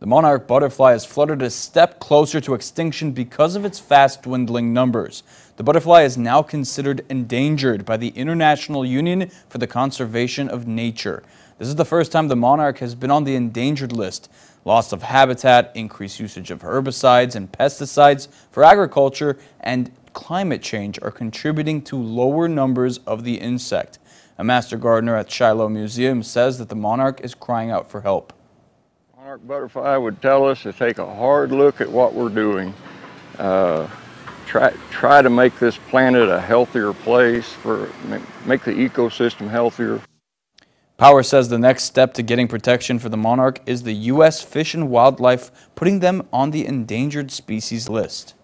The monarch butterfly has fluttered a step closer to extinction because of its fast dwindling numbers. The butterfly is now considered endangered by the International Union for the Conservation of Nature. This is the first time the monarch has been on the endangered list. Loss of habitat, increased usage of herbicides and pesticides for agriculture, and climate change are contributing to lower numbers of the insect. A master gardener at Shiloh Museum says that the monarch is crying out for help. Monarch butterfly would tell us to take a hard look at what we're doing. Uh, try, try to make this planet a healthier place, for make the ecosystem healthier. Power says the next step to getting protection for the monarch is the U.S. Fish and Wildlife putting them on the endangered species list.